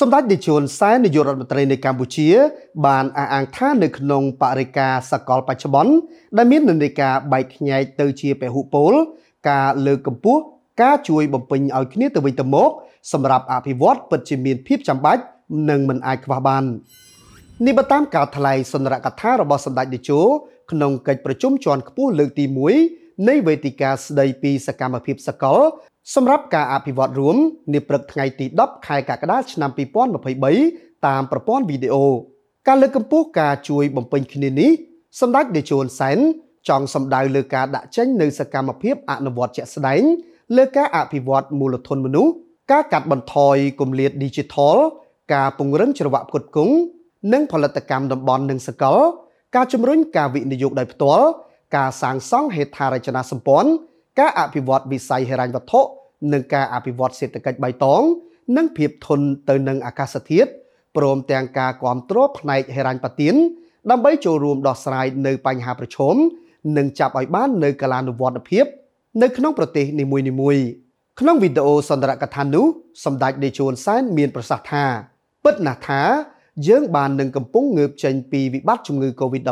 សម្ដេចតេជោនសែននាយករដ្ឋមន្ត្រីនៃកម្ពុជា បានអះអាងថានៅក្នុងបរិការសកលបច្ចុប្បន្នដែលមាននិន្នាការបែកខ្ញែកទៅជាពហុពល ការលើកកម្ពស់ការជួយបំពេញឲ្យគ្នាទៅវិញទៅមក សម្រាប់អភិវឌ្ឍពិតជាមានភាពចាំបាច់និងមិនអាចខ្វះបាននេះបើតាមការថ្លែងសុន្ទរកថារបស់សម្ដេចតេជោក្នុងកិច្ចប្រជុំជាន់ខ្ពស់លើកទី1នៃវេទិកាស្ដីពីសកម្មភាពសកល សម្រាប់ការអភិវឌ្ឍរួមនាព្រឹកថ្ងៃទី10ខែកក្កដាឆ្នាំ2023តាមប្រព័ន្ធវីដេអូការលើកកម្ពស់ការជួយបំពេញគ្នានេះសម្ដេចតេជោនសែនចង់សម្ដៅលើការដាក់ចេញនៅសកម្មភាពអនុវត្តជាក់ស្ដែងលើការអភិវឌ្ឍមូលធនមនុស្សការកាត់បន្ថយគម្លាត Digital ការពង្រឹងច្រវាក់ផ្គត់ផ្គង់និងផលិតកម្មតំបន់និងសកល ការជំរុញការវិនិយោគដោយផ្ទាល់ការសាងសង់ហេដ្ឋារចនាសម្ព័ន្ធ ការអភិវឌ្ឍវិស័យហិរញ្ញវត្ថុនិងការអភិវឌ្ឍសេដ្ឋកិច្ចបៃតងនិងភាពធន់ទៅនឹងអាកាសធាតុព្រមទាំងការគ្រប់គ្រងផ្នែកហិរញ្ញប្បទានដើម្បីចូលរួមដោះស្រាយនៅបញ្ហាប្រឈមនិងចាប់ឲ្យបាននៅកាលានុវត្តភាព នៅក្នុងប្រទេសនីមួយៗក្នុងវីដេអូសន្ទរកថានោះសម្ដេចតេជោនសែនមានប្រសាសន៍ថាពិតណាស់ថាយើងបាននឹងកំពុងងើបចេញពីវិបត្តិជំងឺ Covid-19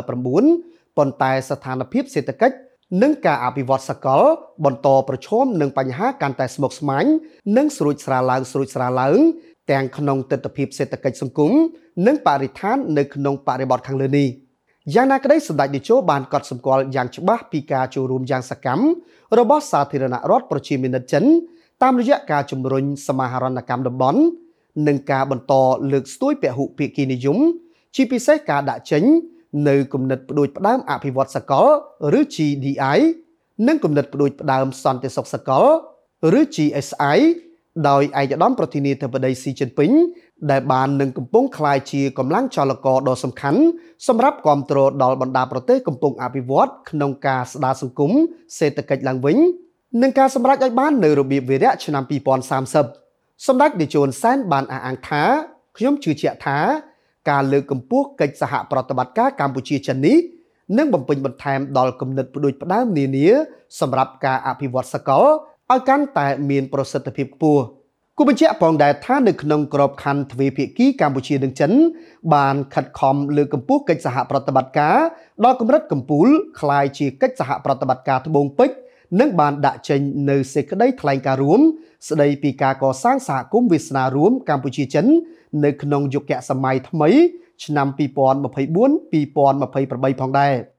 ប៉ុន្តែស្ថានភាពសេដ្ឋកិច្ច និងការអភិវឌ្ឍសកល បន្តប្រឈមនឹងបញ្ហាកាន់តែស្មុគស្មាញនិងស្រួចស្រាលឡើងស្រួចស្រាលឡើងទាំងក្នុងទស្សនវិជ្ជាសេដ្ឋកិច្ចសង្គមនិងបរិស្ថាននៅក្នុងបរិបទខាងលើនេះយ៉ាងណាក្តីសម្ដេចតេជោបានកត់សម្គាល់យ៉ាងច្បាស់ពីការចូលរួមយ៉ាងសកម្មរបស់សាធារណរដ្ឋប្រជាមានិតចិន តាមរយៈការជំរុញសមាហរណកម្មតំបន់និងការបន្តលើកស្ទួយពហុភាគីនិយមជាពិសេសការដាក់ចេញ នៅគំនិតផ្ដួចផ្ដើមអភិវឌ្ឍសកលឬ GDI និងគំនិតផ្ដួចផ្ដើមសន្តិសុខសកលឬ GSI ដោយឯកឧត្តមប្រធានាធិបតីស៊ីជីនពីងដែលបាននឹងកំពុងក្លាយជាកម្លាំងចលករដ៏សំខាន់សម្រាប់គ្រប់គ្រងដល់បណ្ដាប្រទេសកំពុងអភិវឌ្ឍក្នុងការស្ដារសង្គមសេដ្ឋកិច្ចឡើងវិញនិងការសម្រេចឲ្យបាននៅរបៀបវិរៈឆ្នាំ2030សម្ដេចតេជោនសែនបានអះអាងថាខ្ញុំជឿជាក់ថា ការលើកកម្ពស់កិច្ចសហប្រតិបត្តិការកម្ពុជាចិននេះនឹងបំពេញបន្ថែមដល់គំនិតផ្ដួចផ្ដើមនានាសម្រាប់ការអភិវឌ្ឍសកលឲ្យកាន់តែមានប្រសិទ្ធភាពខ្ពស់គូបញ្ជាក់ផងដែរថានៅក្នុងក្របខ័ណ្ឌទ្វេភាគីកម្ពុជានិងចិន បានខិតខំលើកកម្ពស់កិច្ចសហប្រតិបត្តិការដល់កម្រិតកម្ពុជាคล้ายជាកិច្ចសហប្រតិបត្តិការត្បូងពេជ្រ និងបានដាក់ចេញនៅសេចក្តីថ្លែងការណ៍រួម ស្តីពីការកសាងសហគមន៍វាសនារួមកម្ពុជាចិន នៅក្នុងយុគសម័យថ្មី ឆ្នាំ2024-2028ផងដែរ។